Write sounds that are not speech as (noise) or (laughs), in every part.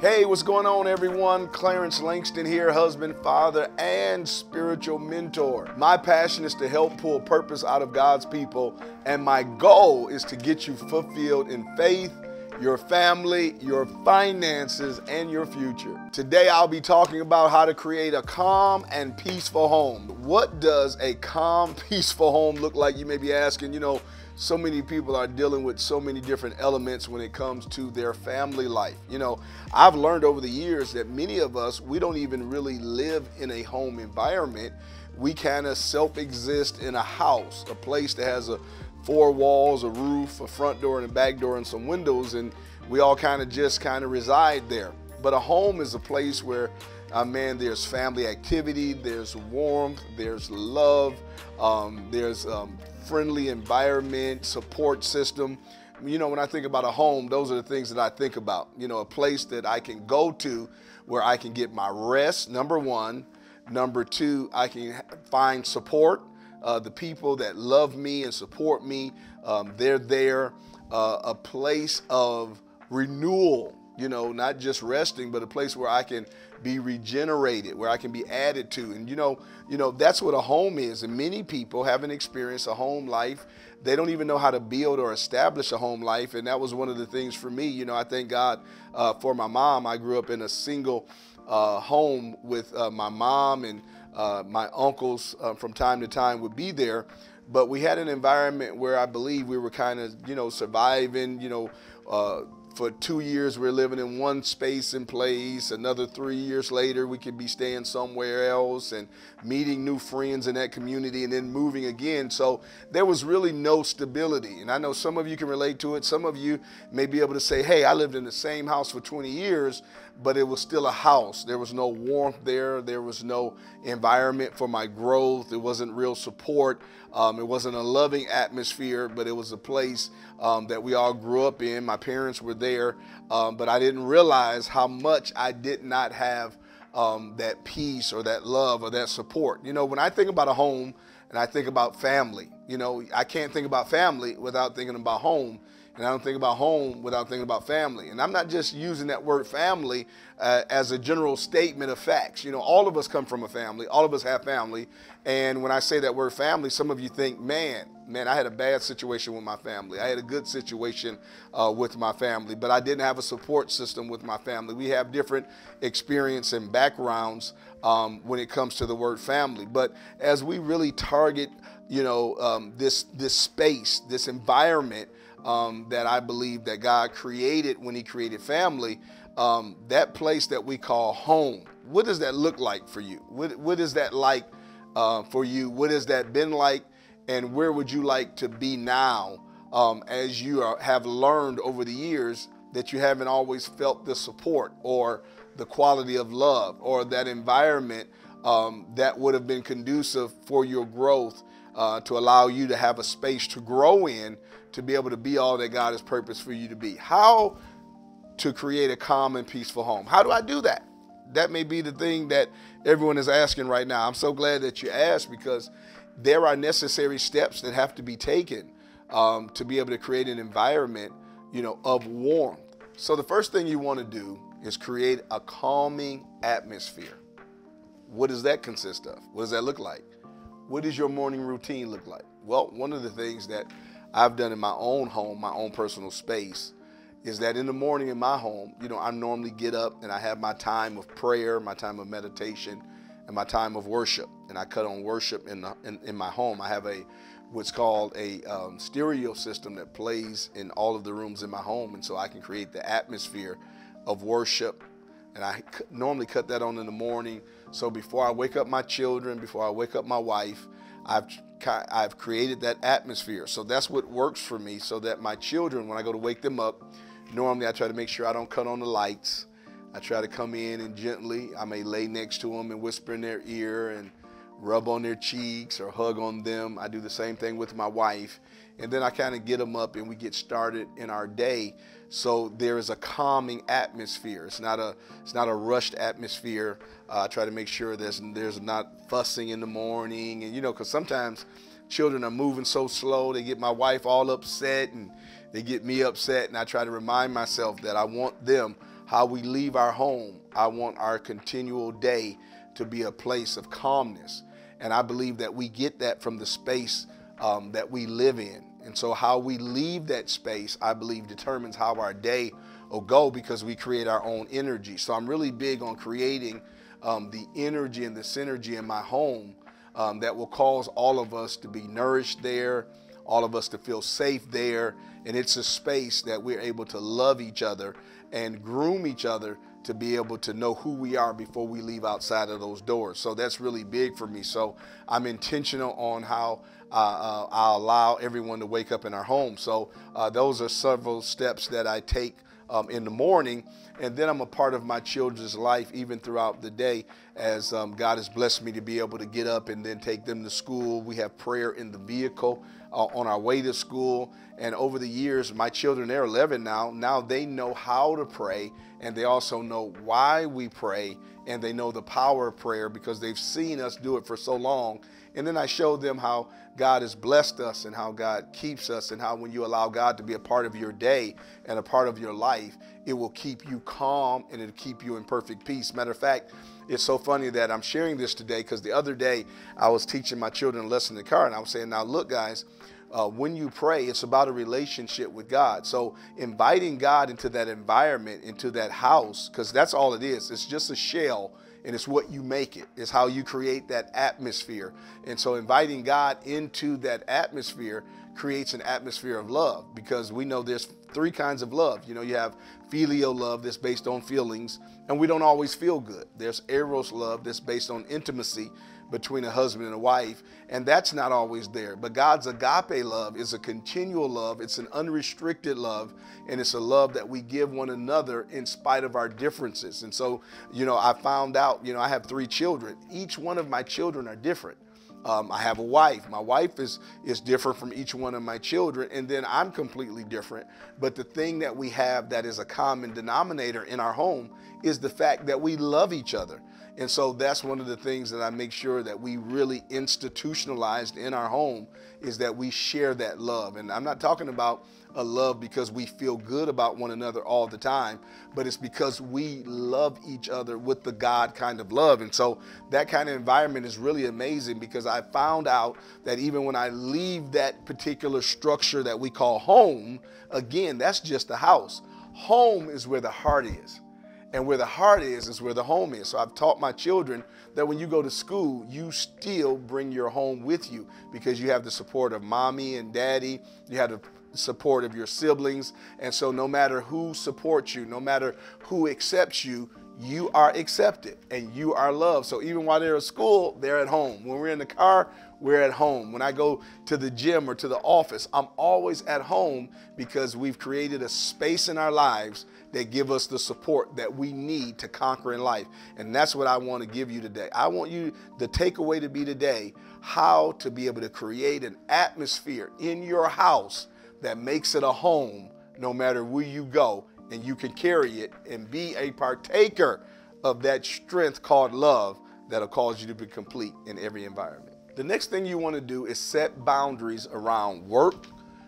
Hey, what's going on, everyone? Clarence Langston here, husband, father, and spiritual mentor. My passion is to help pull purpose out of God's people, and my goal is to get you fulfilled in faith, your family, your finances, and your future. Today, I'll be talking about how to create a calm and peaceful home. What does a calm, (laughs) peaceful home look like? You may be asking, you know, so many people are dealing with so many different elements when it comes to their family life. You know, I've learned over the years that many of us, we don't even really live in a home environment. We kind of self exist in a house, a place that has a four walls, a roof, a front door, and a back door, and some windows, and we all kind of just kind of reside there. But a home is a place where, man, there's family activity, there's warmth, there's love, um, there's um, friendly environment, support system. You know, when I think about a home, those are the things that I think about. You know, a place that I can go to where I can get my rest, number one. Number two, I can find support. Uh, the people that love me and support me, um, they're there. Uh, a place of renewal, you know, not just resting, but a place where I can be regenerated, where I can be added to. And you know, you know, that's what a home is. And many people haven't experienced a home life. They don't even know how to build or establish a home life. And that was one of the things for me. You know, I thank God uh, for my mom. I grew up in a single uh, home with uh, my mom and uh, my uncles uh, from time to time would be there but we had an environment where I believe we were kind of, you know, surviving, you know, uh, for two years we're living in one space and place. Another three years later we could be staying somewhere else and meeting new friends in that community and then moving again. So there was really no stability. And i know some of you can relate to it. Some of you may be able to say hey i lived in the same house for 20 years but it was still a house. There was no warmth there. There was no environment for my growth. It wasn't real support. Um, it wasn't a loving atmosphere but it was a place um, that we all grew up in. My parents were there, um, but I didn't realize how much I did not have um, that peace or that love or that support. You know, when I think about a home and I think about family, you know, I can't think about family without thinking about home. And I don't think about home without thinking about family. And I'm not just using that word family uh, as a general statement of facts. You know, all of us come from a family, all of us have family. And when I say that word family, some of you think, man, man, I had a bad situation with my family. I had a good situation uh, with my family, but I didn't have a support system with my family. We have different experience and backgrounds um, when it comes to the word family. But as we really target, you know, um, this this space, this environment um, that I believe that God created when He created family, um, that place that we call home. What does that look like for you? What, what is that like uh, for you? What has that been like? And where would you like to be now um, as you are, have learned over the years that you haven't always felt the support or the quality of love or that environment um, that would have been conducive for your growth uh, to allow you to have a space to grow in to be able to be all that God has purposed for you to be. How to create a calm and peaceful home. How do I do that? That may be the thing that everyone is asking right now. I'm so glad that you asked because there are necessary steps that have to be taken um, to be able to create an environment, you know, of warmth. So the first thing you want to do is create a calming atmosphere. What does that consist of? What does that look like? What does your morning routine look like? Well, one of the things that I've done in my own home, my own personal space, is that in the morning in my home, you know, I normally get up and I have my time of prayer, my time of meditation, and my time of worship. And I cut on worship in, the, in, in my home. I have a what's called a um, stereo system that plays in all of the rooms in my home, and so I can create the atmosphere of worship. And I normally cut that on in the morning. So before I wake up my children, before I wake up my wife, I've I've created that atmosphere. So that's what works for me so that my children, when I go to wake them up, normally I try to make sure I don't cut on the lights. I try to come in and gently, I may lay next to them and whisper in their ear and rub on their cheeks or hug on them. I do the same thing with my wife. And then I kind of get them up and we get started in our day. So there is a calming atmosphere. It's not a it's not a rushed atmosphere. Uh, I try to make sure there's there's not fussing in the morning, and you know, because sometimes children are moving so slow, they get my wife all upset and they get me upset, and I try to remind myself that I want them how we leave our home. I want our continual day to be a place of calmness. And I believe that we get that from the space um, that we live in. And so, how we leave that space, I believe, determines how our day will go because we create our own energy. So, I'm really big on creating um, the energy and the synergy in my home um, that will cause all of us to be nourished there, all of us to feel safe there. And it's a space that we're able to love each other and groom each other to be able to know who we are before we leave outside of those doors. So that's really big for me. So I'm intentional on how uh, uh, I allow everyone to wake up in our home. So uh, those are several steps that I take um, in the morning. And then I'm a part of my children's life even throughout the day as um, God has blessed me to be able to get up and then take them to school. We have prayer in the vehicle uh, on our way to school. And over the years, my children, they're 11 now. Now they know how to pray and they also know why we pray and they know the power of prayer because they've seen us do it for so long. And then I show them how God has blessed us and how God keeps us and how when you allow God to be a part of your day and a part of your life, it will keep you calm and it'll keep you in perfect peace. Matter of fact, it's so funny that I'm sharing this today because the other day I was teaching my children a lesson in the car and I was saying, now look guys, uh, when you pray, it's about a relationship with God. So inviting God into that environment, into that house, because that's all it is. It's just a shell and it's what you make it. It's how you create that atmosphere. And so inviting God into that atmosphere creates an atmosphere of love because we know there's three kinds of love. You know, you have filial love that's based on feelings, and we don't always feel good. There's eros love that's based on intimacy, between a husband and a wife, and that's not always there. But God's agape love is a continual love, it's an unrestricted love, and it's a love that we give one another in spite of our differences. And so, you know, I found out, you know, I have three children. Each one of my children are different. Um, I have a wife. My wife is is different from each one of my children, and then I'm completely different. But the thing that we have that is a common denominator in our home is the fact that we love each other. And so that's one of the things that I make sure that we really institutionalized in our home is that we share that love. And I'm not talking about a love because we feel good about one another all the time, but it's because we love each other with the God kind of love. And so that kind of environment is really amazing because I found out that even when I leave that particular structure that we call home, again, that's just the house. Home is where the heart is. And where the heart is, is where the home is. So I've taught my children that when you go to school, you still bring your home with you because you have the support of mommy and daddy, you have the support of your siblings. And so no matter who supports you, no matter who accepts you, you are accepted and you are loved. So even while they're at school, they're at home. When we're in the car, we're at home. When I go to the gym or to the office, I'm always at home because we've created a space in our lives that give us the support that we need to conquer in life. And that's what I want to give you today. I want you, the takeaway to be today, how to be able to create an atmosphere in your house that makes it a home no matter where you go and you can carry it and be a partaker of that strength called love that'll cause you to be complete in every environment. The next thing you want to do is set boundaries around work,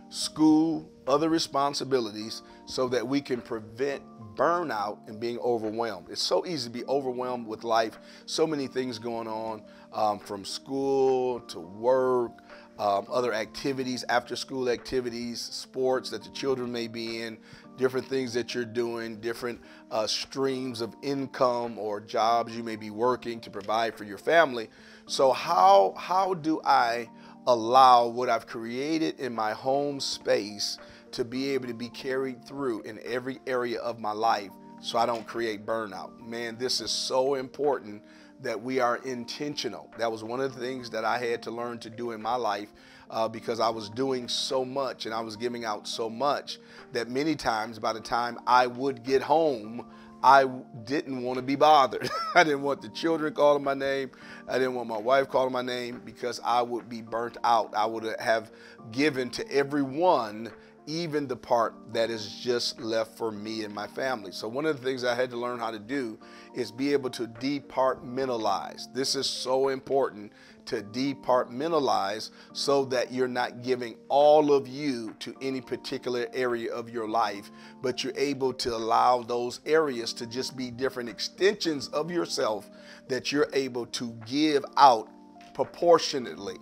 school, other responsibilities so that we can prevent burnout and being overwhelmed. It's so easy to be overwhelmed with life, so many things going on um, from school to work, um, other activities, after school activities, sports that the children may be in, different things that you're doing, different uh, streams of income or jobs you may be working to provide for your family. So how, how do I allow what I've created in my home space to be able to be carried through in every area of my life so I don't create burnout. Man, this is so important that we are intentional. That was one of the things that I had to learn to do in my life uh, because I was doing so much and I was giving out so much that many times by the time I would get home, I didn't want to be bothered. (laughs) I didn't want the children calling my name. I didn't want my wife calling my name because I would be burnt out. I would have given to everyone even the part that is just left for me and my family. So, one of the things I had to learn how to do is be able to departmentalize. This is so important to departmentalize so that you're not giving all of you to any particular area of your life, but you're able to allow those areas to just be different extensions of yourself that you're able to give out proportionately.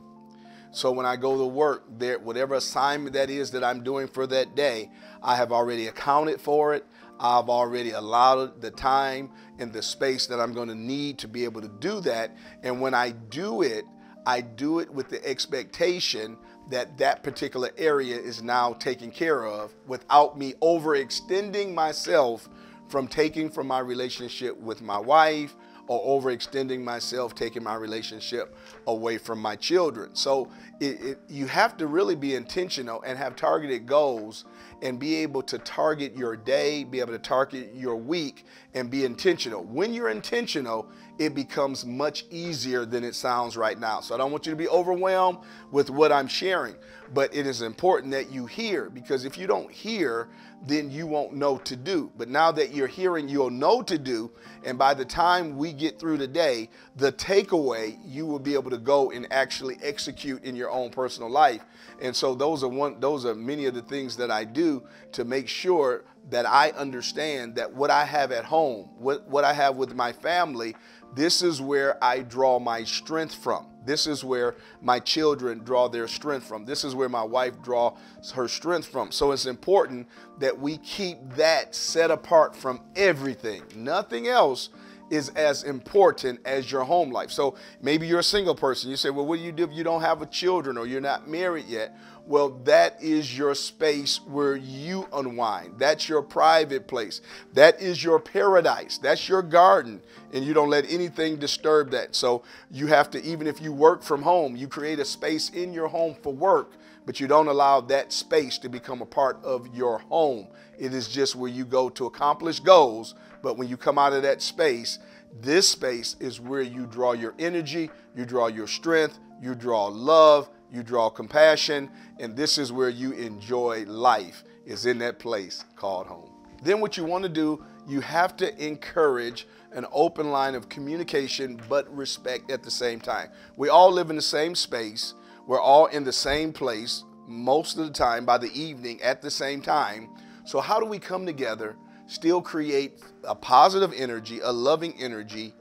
So when I go to work, there whatever assignment that is that I'm doing for that day, I have already accounted for it. I've already allowed the time and the space that I'm going to need to be able to do that. And when I do it, I do it with the expectation that that particular area is now taken care of without me overextending myself from taking from my relationship with my wife or overextending myself, taking my relationship away from my children. So it, it, you have to really be intentional and have targeted goals and be able to target your day, be able to target your week, and be intentional. When you're intentional, it becomes much easier than it sounds right now. So I don't want you to be overwhelmed with what I'm sharing, but it is important that you hear because if you don't hear, then you won't know to do. But now that you're hearing, you'll know to do. And by the time we get through today, the takeaway you will be able to go and actually execute in your own personal life. And so those are one those are many of the things that I do to make sure that I understand that what I have at home, what, what I have with my family, this is where I draw my strength from. This is where my children draw their strength from. This is where my wife draws her strength from. So it's important that we keep that set apart from everything. Nothing else is as important as your home life. So maybe you're a single person. You say, well, what do you do if you don't have a children or you're not married yet? Well, that is your space where you unwind. That's your private place. That is your paradise. That's your garden. And you don't let anything disturb that. So you have to, even if you work from home, you create a space in your home for work, but you don't allow that space to become a part of your home. It is just where you go to accomplish goals. But when you come out of that space, this space is where you draw your energy, you draw your strength, you draw love, you draw compassion, and this is where you enjoy life, is in that place called home. Then, what you want to do, you have to encourage an open line of communication but respect at the same time. We all live in the same space, we're all in the same place most of the time by the evening at the same time. So, how do we come together, still create a positive energy, a loving energy,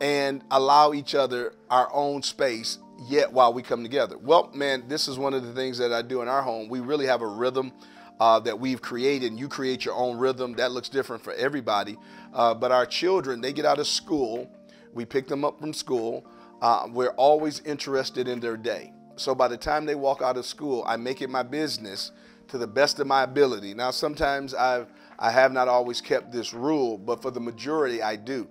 and allow each other our own space yet while we come together? Well, man, this is one of the things that I do in our home. We really have a rhythm uh, that we've created, and you create your own rhythm. That looks different for everybody. Uh, but our children, they get out of school, we pick them up from school. Uh, we're always interested in their day. So by the time they walk out of school, I make it my business to the best of my ability. Now, sometimes I've, I have not always kept this rule, but for the majority, I do.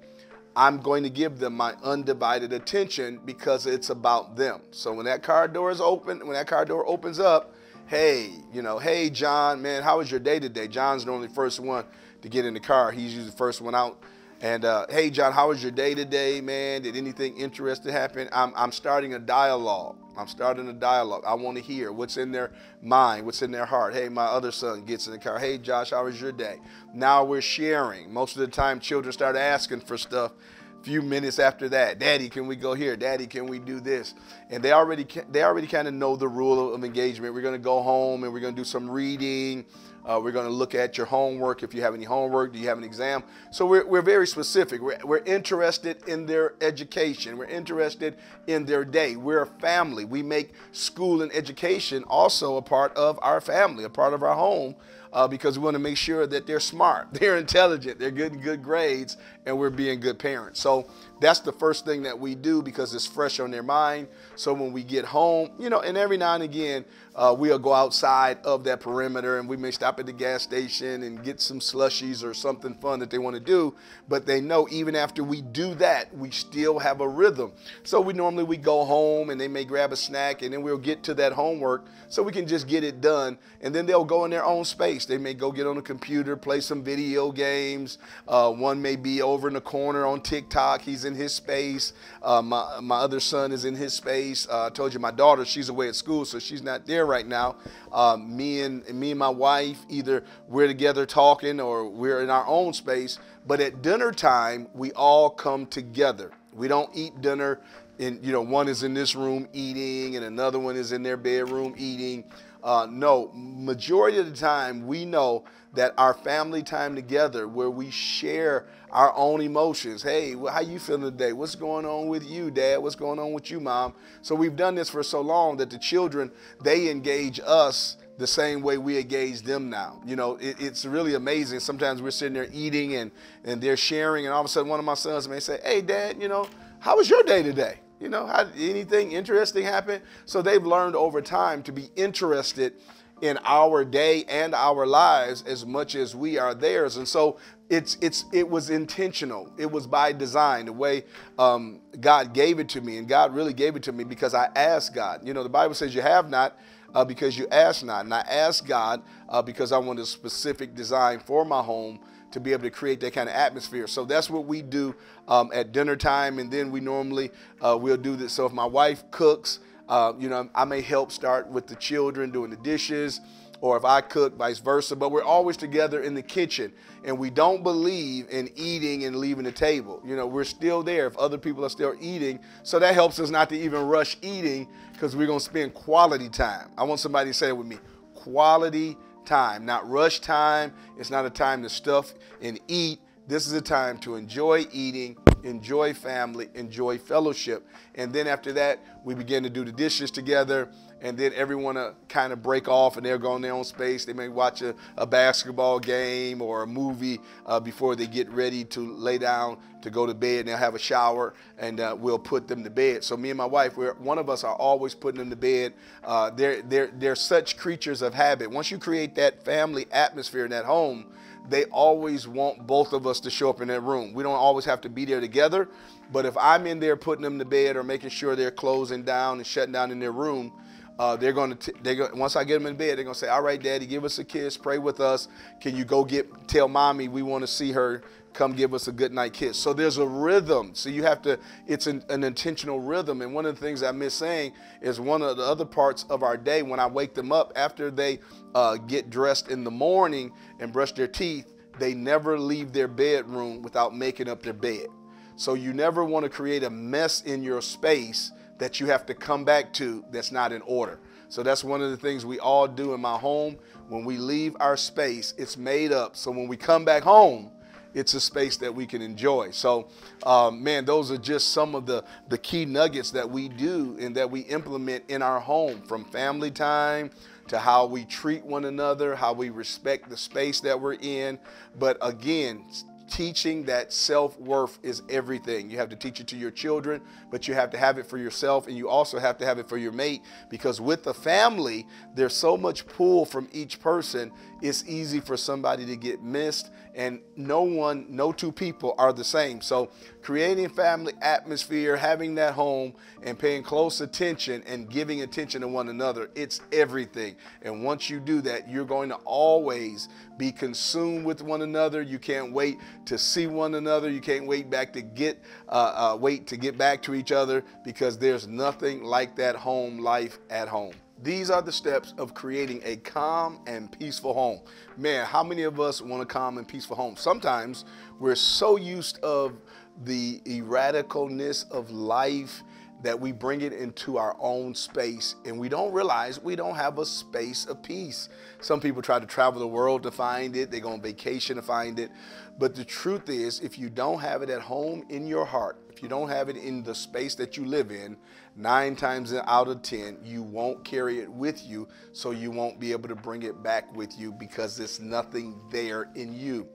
I'm going to give them my undivided attention because it's about them. So when that car door is open, when that car door opens up, hey, you know, hey, John, man, how was your day today? John's normally the first one to get in the car. He's usually the first one out. And uh, hey, John, how was your day today, man? Did anything interesting happen? I'm, I'm starting a dialogue. I'm starting a dialogue. I want to hear what's in their mind, what's in their heart. Hey, my other son gets in the car. Hey, Josh, how was your day? Now we're sharing. Most of the time, children start asking for stuff a few minutes after that daddy can we go here daddy can we do this and they already they already kind of know the rule of engagement we're going to go home and we're going to do some reading uh, we're going to look at your homework. If you have any homework do you have an exam? So we're, we're very specific. We're, we're interested in their education. We're interested in their day. We're a family. We make school and education also a part of our family a part of our home uh, because we want to make sure that they're smart, (laughs) they're intelligent, they're getting good grades, and we're being good parents. So that's the first thing that we do because it's fresh on their mind. So when we get home, you know, and every now and again, uh, we'll go outside of that perimeter and we may stop at the gas station and get some slushies or something fun that they want to do. But they know even after we do that, we still have a rhythm. So we normally we go home and they may grab a snack and then we'll get to that homework so we can just get it done. And then they'll go in their own space. They may go get on the computer, play some video games. Uh, one may be over in the corner on TikTok. He's in his space. Uh, my, my other son is in his space. Uh, I told you my daughter, she's away at school, so she's not there right now. Um, me and me and my wife, either we're together talking or we're in our own space. But at dinner time, we all come together. We don't eat dinner and you know, one is in this room eating and another one is in their bedroom eating. Uh, no, majority of the time we know that our family time together where we share our own emotions. Hey, how you feeling today? What's going on with you, dad? What's going on with you, mom? So we've done this for so long that the children, they engage us the same way we engage them now. You know, it, it's really amazing. Sometimes we're sitting there eating and, and they're sharing and all of a sudden one of my sons may say, hey, dad, you know, how was your day today? You know, how, anything interesting happen? So they've learned over time to be interested in our day and our lives as much as we are theirs. And so it's it's it was intentional. It was by design. The way um, God gave it to me, and God really gave it to me because I asked God. You know, the Bible says you have not. Uh, because you ask not. And I asked God uh, because I want a specific design for my home to be able to create that kind of atmosphere. So that's what we do um, at dinner time, and then we normally uh, we'll do this. So if my wife cooks, uh, you know, I may help start with the children doing the dishes, or if I cook, vice versa. But we're always together in the kitchen, and we don't believe in eating and leaving the table. You know, we're still there if other people are still eating. So that helps us not to even rush eating because we're gonna spend quality time. I want somebody to say it with me: quality time, not rush time. It's not a time to stuff and eat. This is a time to enjoy eating, enjoy family, enjoy fellowship. And then after that, we begin to do the dishes together and then everyone uh, kind of break off and they're going their own space. They may watch a, a basketball game or a movie uh, before they get ready to lay down to go to bed. And they'll have a shower and uh, we'll put them to bed. So me and my wife, we're, one of us are always putting them to bed. Uh, they're, they're, they're such creatures of habit. Once you create that family atmosphere in that home, they always want both of us to show up in that room. We don't always have to be there together, but if I'm in there putting them to bed or making sure they're closing down and shutting down in their room, uh, they're going to they go once I get them in bed, they're going to say, "All right, Daddy, give us a kiss, pray with us. Can you go get tell Mommy we want to see her come give us a good night kiss?" So there's a rhythm. So you have to. It's an, an intentional rhythm. And one of the things I miss saying is one of the other parts of our day when I wake them up after they uh, get dressed in the morning and brush their teeth. They never leave their bedroom without making up their bed. So you never want to create a mess in your space that you have to come back to that's not in order. So that's one of the things we all do in my home. When we leave our space, it's made up. So when we come back home, it's a space that we can enjoy. So, um, man, those are just some of the, the key nuggets that we do and that we implement in our home from family time to how we treat one another, how we respect the space that we're in. But again, teaching that self-worth is everything. You have to teach it to your children, but you have to have it for yourself and you also have to have it for your mate because with the family, there's so much pull from each person, it's easy for somebody to get missed and no one, no two people are the same. So creating family atmosphere, having that home and paying close attention and giving attention to one another, it's everything. And once you do that, you're going to always be consumed with one another. You can't wait to see one another. You can't wait back to get, uh, uh, wait to get back to each other because there's nothing like that home life at home. These are the steps of creating a calm and peaceful home. Man, how many of us want a calm and peaceful home? Sometimes we're so used of the erraticalness of life that we bring it into our own space and we don't realize we don't have a space of peace. Some people try to travel the world to find it, they go on vacation to find it. But the truth is, if you don't have it at home in your heart, if you don't have it in the space that you live in, nine times out of 10, you won't carry it with you, so you won't be able to bring it back with you because there's nothing there in you.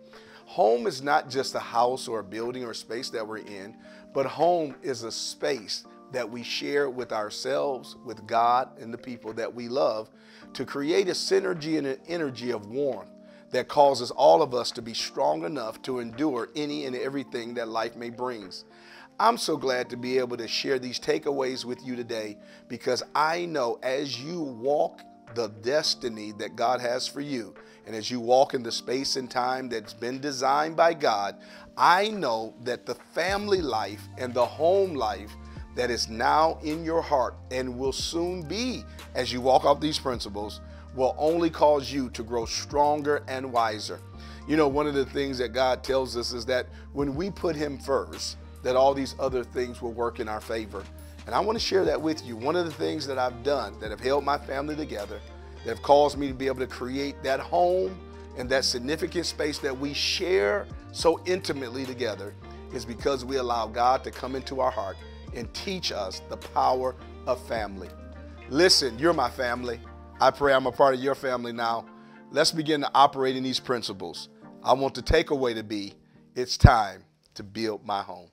Home is not just a house or a building or space that we're in, but home is a space that we share with ourselves, with God, and the people that we love to create a synergy and an energy of warmth that causes all of us to be strong enough to endure any and everything that life may brings. I'm so glad to be able to share these takeaways with you today because I know as you walk the destiny that God has for you, and as you walk in the space and time that's been designed by God, I know that the family life and the home life that is now in your heart and will soon be as you walk off these principles will only cause you to grow stronger and wiser. You know, one of the things that God tells us is that when we put Him first, that all these other things will work in our favor. And I want to share that with you. One of the things that I've done that have held my family together, that have caused me to be able to create that home and that significant space that we share so intimately together, is because we allow God to come into our heart and teach us the power of family. Listen, you're my family. I pray I'm a part of your family now. Let's begin to operate in these principles. I want the takeaway to be it's time to build my home.